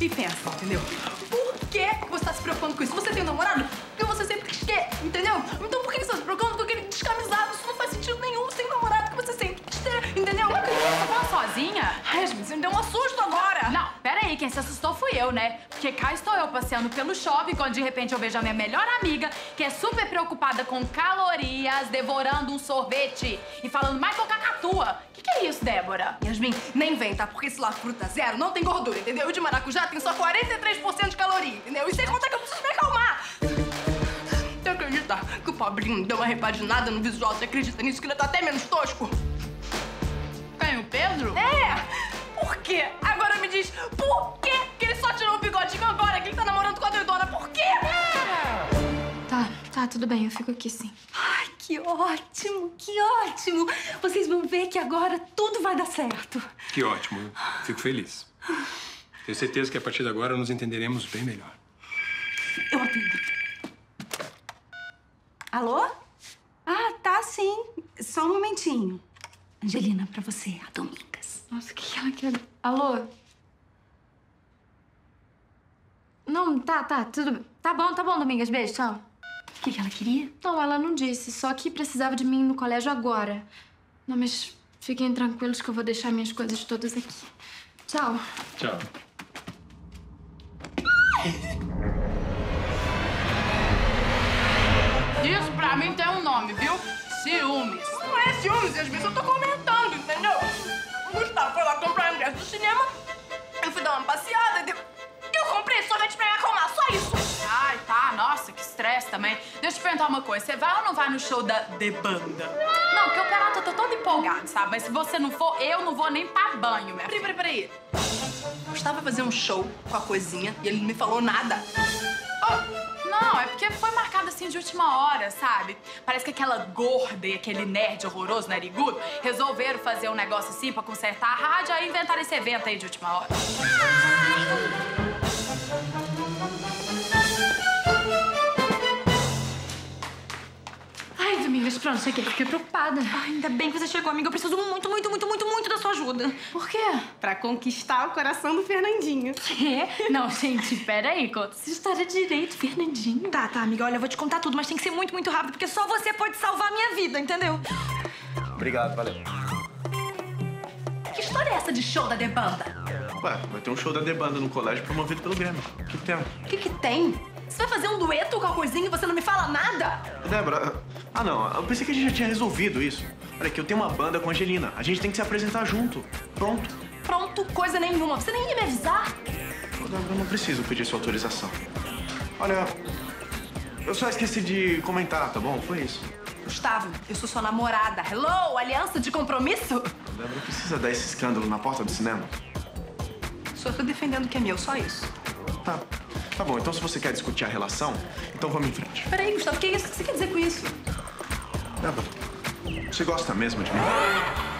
e pensa, entendeu? Por que você tá se preocupando com isso? Você tem um namorado? Porque você sempre quer, entendeu? Então por que você tá se preocupando com aquele descamisado? Isso não faz sentido nenhum. Você tem um namorado que você sempre quis ter, entendeu? Você tá sozinha? Ai, Yasmin, você me deu um assusto agora. Não, peraí, quem se assustou fui eu, né? Porque cá estou eu passeando pelo shopping quando de repente eu vejo a minha melhor amiga, que é super preocupada com calorias, devorando um sorvete e falando mais com cacatua. O que, que é isso, Débora? Yasmin, nem vem, tá? Porque esse lá fruta zero não tem gordura, entendeu? O de maracujá tem só 43% de caloria, entendeu? E sem contar que eu preciso me acalmar. Você acredita que o pobrinho deu uma repaginada no visual? Você acredita nisso? Que ele tá até menos tosco? Quem, o Pedro? É! Por quê? Agora me diz, por quê que ele só tirou o bigodinho agora que ele tá namorando com a doidona? Por quê? Tá, tá, tudo bem, eu fico aqui sim. Ai, que ótimo, que ótimo! Vocês vão ver que agora tudo vai dar certo. Que ótimo. Fico feliz. Tenho certeza que a partir de agora nos entenderemos bem melhor. Eu atendo. Alô? Ah, tá sim. Só um momentinho. Angelina, pra você, a Domingas. Nossa, o que ela quer? Alô? Não, tá, tá, tudo bem. Tá bom, tá bom, Domingas, beijo, tchau. O que, que ela queria? Não, ela não disse, só que precisava de mim no colégio agora. Não, mas fiquem tranquilos que eu vou deixar minhas coisas todas aqui. Tchau. Tchau. Isso pra mim tem um nome, viu? Ciúmes. Não é ciúmes, às vezes eu tô comentando, entendeu? Perguntar uma coisa. Você vai ou não vai no show da The Banda? Não, porque o Perato tá todo empolgado, sabe? Mas se você não for, eu não vou nem pra banho, minha Peraí, peraí, peraí. O Gustavo vai fazer um show com a coisinha e ele não me falou nada. Não, é porque foi marcado assim de última hora, sabe? Parece que aquela gorda e aquele nerd horroroso, narigudo, resolveram fazer um negócio assim pra consertar a rádio, aí inventaram esse evento aí de última hora. Ai, Pronto, cheguei. Fiquei preocupada. Ai, ainda bem que você chegou, amiga. Eu preciso muito, muito, muito, muito, muito da sua ajuda. Por quê? Pra conquistar o coração do Fernandinho. É? Não, gente, peraí, conta essa história direito, Fernandinho. Tá, tá, amiga. Olha, eu vou te contar tudo, mas tem que ser muito, muito rápido, porque só você pode salvar a minha vida, entendeu? Obrigado, valeu. Que história é essa de show da The Banda? Ué, vai ter um show da Debanda no colégio promovido pelo Grêmio. O que tem? O que que tem? Você vai fazer um dueto com a coisinha e você não me fala nada? Débora, ah não, eu pensei que a gente já tinha resolvido isso. Olha aqui, eu tenho uma banda com a Angelina. A gente tem que se apresentar junto. Pronto. Pronto, coisa nenhuma. Você nem ia me avisar? Ô, Débora, eu não preciso pedir sua autorização. Olha, eu só esqueci de comentar, tá bom? Foi isso. Gustavo, eu sou sua namorada. Hello, aliança de compromisso? Débora, precisa dar esse escândalo na porta do cinema? Só tô defendendo o que é meu, só isso. Tá. Tá bom, então se você quer discutir a relação, então vamos em frente. Peraí, Gustavo, o que é isso? O que você quer dizer com isso? Débora, você gosta mesmo de mim?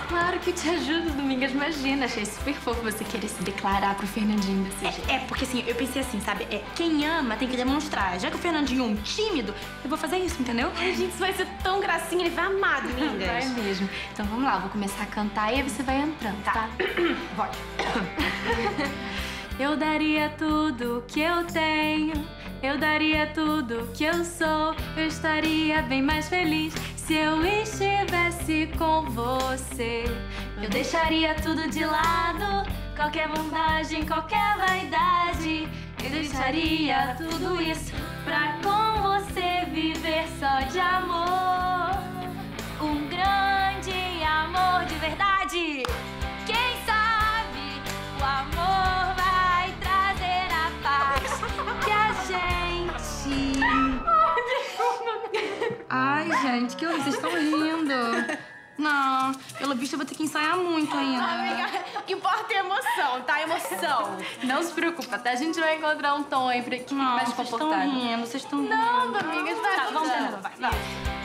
Claro que eu te ajudo, Domingas. Imagina, achei super fofo você querer se declarar pro Fernandinho desse jeito. É, porque assim, eu pensei assim, sabe? É, quem ama tem que demonstrar. Já que o Fernandinho é um tímido, eu vou fazer isso, entendeu? Ai, gente, isso vai ser tão gracinha. Ele vai amar, Domingas. Vai mesmo. Então vamos lá, eu vou começar a cantar e aí você vai entrando, tá? Volte. Eu daria tudo que eu tenho, eu daria tudo que eu sou. Eu estaria bem mais feliz se eu estivesse com você. Eu deixaria tudo de lado, qualquer bondade, qualquer vaidade. Eu deixaria tudo isso pra com você viver só de amor. Gente, que horror, vocês estão rindo. Não, pelo visto eu vou ter que ensaiar muito ainda. Amiga, o que importa é emoção, tá? Emoção. Não se preocupa, tá? A gente vai encontrar um tom aí pra que Não, mais vocês estão rindo, vocês estão rindo. Não, Domingas, vai. Tá, vamos tentar, vai, vai.